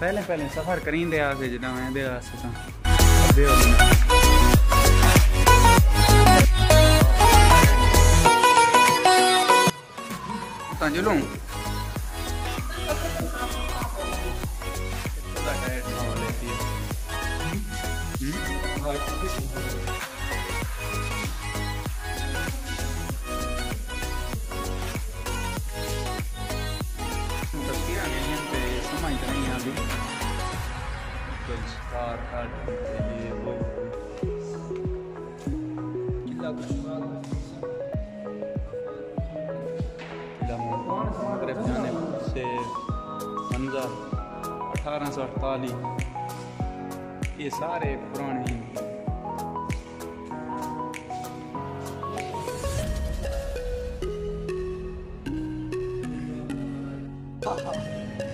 پہلے پہلے سفر کریں دے آسے جدا میں دے آسے تھا دے ہونا تانجلوں تصویریں پہ نہیں مغرب جانب سے منظر اٹھارہ سو اڑتالیس یہ سارے پرانے ہیں ہاں۔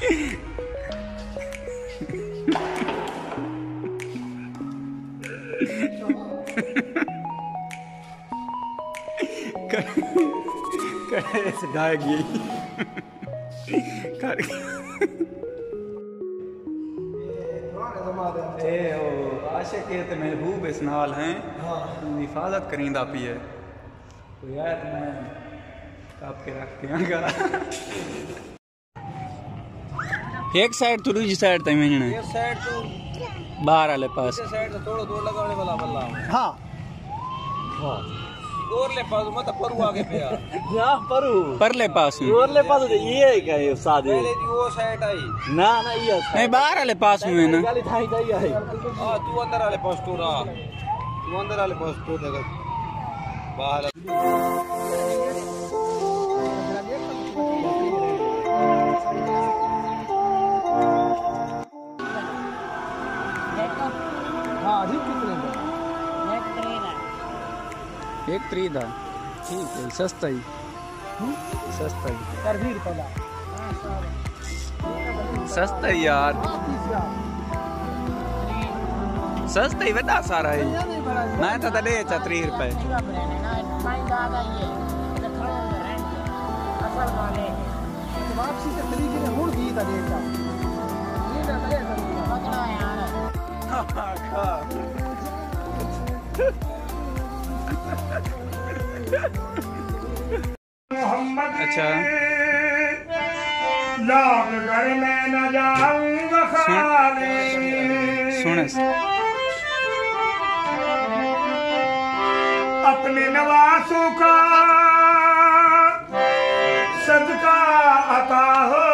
Yeah. گئی کر اے او عاشق ہے تے محبوب اس نال ہیں۔ حفاظت کریندا پی ہے۔ کوئی آیت میں کاپ کے رکھ دیاں گا۔ ایک سائڈ تو دوسری سائڈ تے میں یہ سائڈ تو باہر والے پاس۔ اس سائڈ تو تھوڑا دور لگانے والا بلا ہاں۔ اور لے پاس مت پرو آگے پیا نہ پرو پرلے پاس میں اورلے پاس تے یہ ہے کہ استاد پہلے دی وہ سائڈ آئی نہ نہ یہ نہیں باہر والے پاس میں نا گالی تھائی تھائی ہے ہاں تو اندر والے پاس تو رہا تو اندر والے پاس تو لگا باہر ایک تری دا۔ ٹھیک ہے، سستا ہی۔ سستا ہی۔ سستا ہی یار۔ سستا ہی وڈا سارا ہے میں تو دے چا تری روپے۔ لاگ گھر میں نہ جاؤں گا خالی۔ اپنے نواسوں کا عطا ہو۔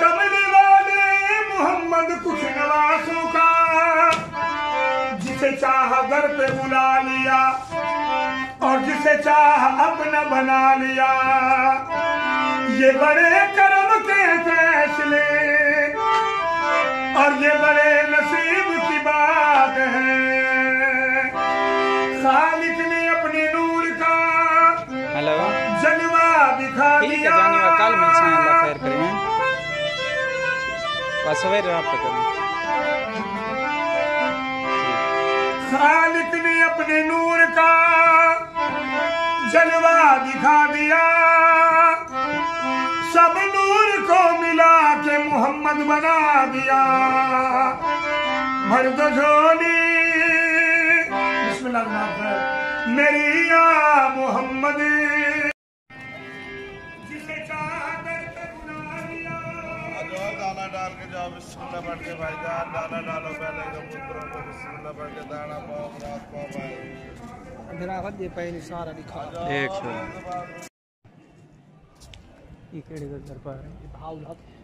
کملی والے محمد کچھ نوازوں کا جسے چاہ در پہ بلا لیا اور جسے چاہ اپنا بنا لیا۔ یہ بڑے کرم کے فیصلے اور یہ بڑے نصیب کی بات ہے۔ خالق نے اپنے نور کا جلوہ دکھا ٹھیک ہے دیا۔ کل ہیں اللہ خیر کریں بس سویر رابطہ کریں۔ خالق نے اپنے نور کا جلوہ دکھا دیا۔ بنا دیا مرد جھولی بسم اللہ الرحمن الرحیم میری یا محمد. جسے چادر پہ بنا لیا. جو دانا ڈال کے جاؤ بسم اللہ پڑھ کے بھائی جان دانا ڈالو پہلے کبوتروں کو بسم اللہ پڑھ کے دانا پاؤ رات پاؤ بھائی. دراوت دے پہلے سارا دکھا ایک سو۔ یہ کیڑے دا دربار ہے بہاول حق باول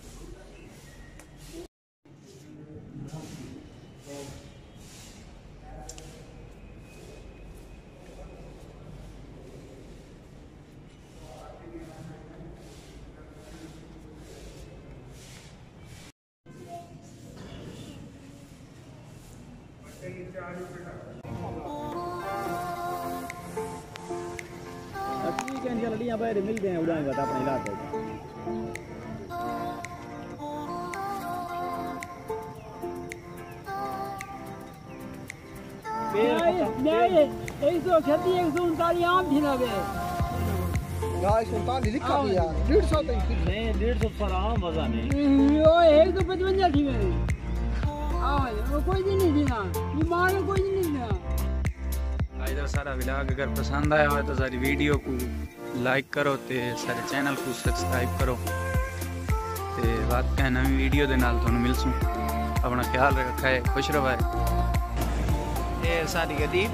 ٹھیک ہے انشاءاللہ یہاں پہ ملتے ہیں اڑائیں گا اپنے علاقے میں گائے سلطان دی لکھا دیا 150 تے نہیں ڈیڑھ سو پر عام مزہ نہیں آج دا سارا ولاگ اگر پسند آیا ہو تو ساری ویڈیو کو لائک کرو تے سارے چینل کو سبسکرائب کرو تے بات کہ نوی ویڈیو دے نال تھانوں ملسوں اپنا خیال رکھا ہے خوش رہو ہے یہ ساری گدی